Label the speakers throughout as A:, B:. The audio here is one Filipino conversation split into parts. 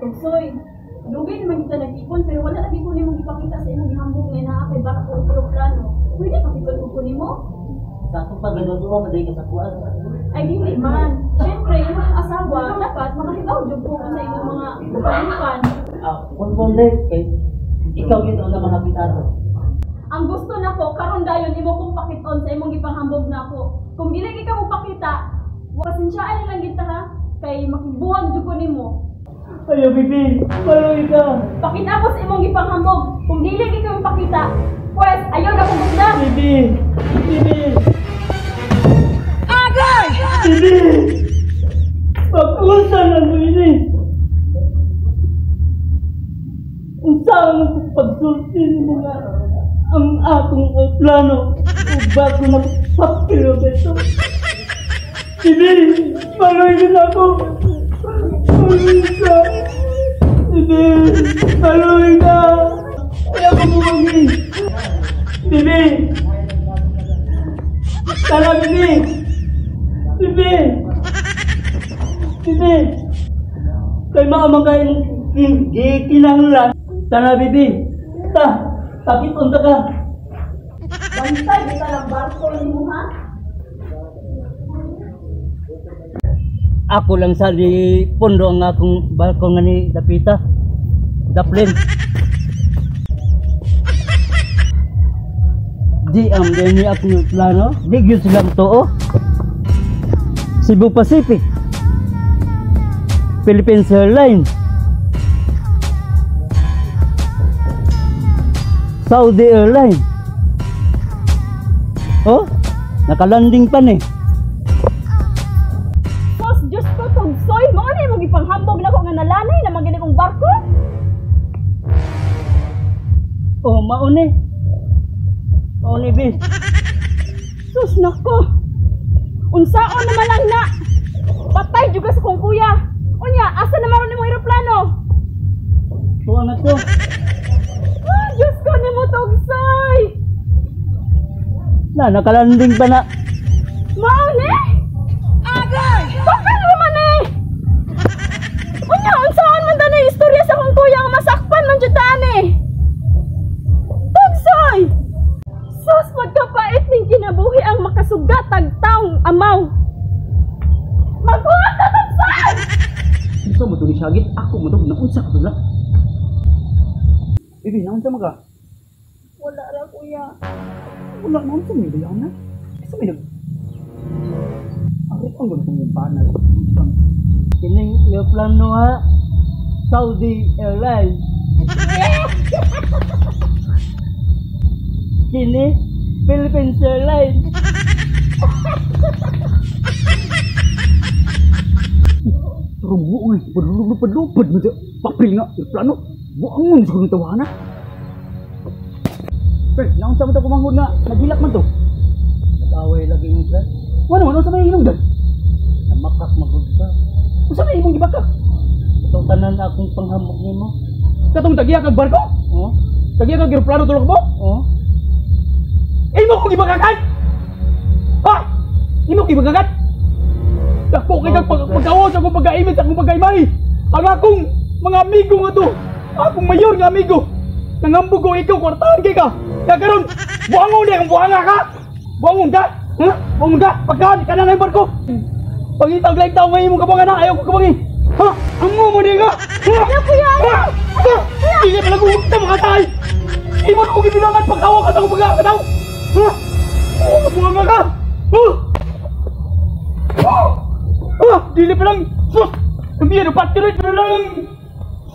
A: Tugsoy, Lugay naman kita nag-ipon, pero wala lagi ko nimong ipakita sa imong ihambog nga naa kay bara ko plano. Pwede pakitod ko nimo?
B: Sa akong paganoduwa, maday ka sa kuwan.
A: Ay dili man. Siyempre, yung mga asawa, dapat makahibaw jud ko sa imong mga kapalukan.
B: Ah, kung kay ikaw yun ang naman napitado.
A: Ang gusto nako karon dayon imo kong pakiton sa imong ipanghambog nako. Kung dili ka mo pakita, pasensyaan lang kita ha kay makibuwag jud ko nimo.
B: Ayaw, bibi. Paloy ka.
A: Pakita ko sa imong ipanghambog. Kung dili ka mo pakita, pues ayaw na kong bugna.
B: Bibi. Bibi. Agay! Bibi. Pag-usa na mo ini. Unsa ang pagsulti mo nga ang akong plano o bago na papilo beso. Bibi, paloy ka ako. Paloy ka. Ayaw ko. Bibi. Tara, Bibi. Bibi. Bibi. Kay maamang kayo kin kinanglan. Tara, Bibi. Ta, takit unta ka.
A: Bantay kita lang barko nimo ha.
B: Ako lang sa di pundo ang akong balkon nga ni Dapita. Daplin. Di am din ni akong plano. Di gyud silang tuo. Cebu Pacific. Philippines Airlines. Saudi Airlines. Oh, nakalanding pa ni.
A: Sos, Diyos ko, tugsoy, ano yung ipanghambog na ko nga nalanay na magini kong barko?
B: Oh, mauni. Mauni, bis.
A: Sus, nako. Unsaon naman lang na. Patay juga sa kong kuya. Unya, asa naman ron mo aeroplano?
B: Tuwa na to.
A: Ah, Diyos ko, ni mo tugsoy.
B: Na, nakalanding pa na.
A: Kinabuhi ang taong amaw. Magbuhat na tugsoy!
B: Unsa mo to ni Shagit? Ako mo to na unsa ka tula. Bibi, naunsa mo ka?
A: Wala ra kuya.
B: Wala na unsa mo ba na? Sa may nag Ako ang gusto mong panal. Kining yung plano ha. Saudi Airlines. Kini Philippines Airlines. Rumo nga, padulupad-lupad mo siya. Papil nga, plano. Buang mo sa kong tawana. Pre, naon sa ito kumanghod na nagilak man to. Nag-away lagi yung pre. Wala man, sa may inom dyan. Namakak magod ka. Sa may imong gibakak. Itong tanan akong panghamok niyo mo.
C: Katong tagiya kag barko?
B: Oh?
C: Tagiya kag eroplano tulog mo?
B: Oh?
C: Imo kong ibagagan! Imo kong ibagagan? Dako kay kag pag pagkawas ako pagkaimit akong pagkaimay. Ang akong mga amigo nga to. Akong mayor nga amigo. Nangambog ko ikaw kwartahan kay ka. Kaya karon, buangon di akong buanga ka. Buangon ka? Ha? Buangon ka? Pagkaan ka na yung barko. Pangitag lang tao ngayon mong kabangan na ayaw ko kabangi. Ha? Ang mo di ka? Ha?
A: Ayaw, kuya!
C: Ha? Hindi ka kumukta mga tayo. Hindi mo kong ibilangan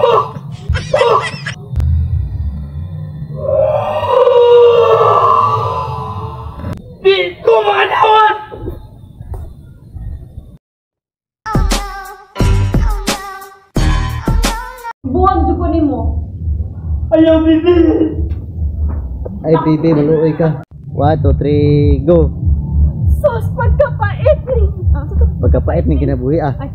C: Ah! Ah! Di ko makadawat.
A: Buwag jud ko nimo.
C: Ayaw, bibi!
D: Ay, baby, maluoy ka. 1, 2, 3, go.
A: Sos pagkapait ni. Ah,
D: Pagkapait ng kinabuhi ah.
A: Okay.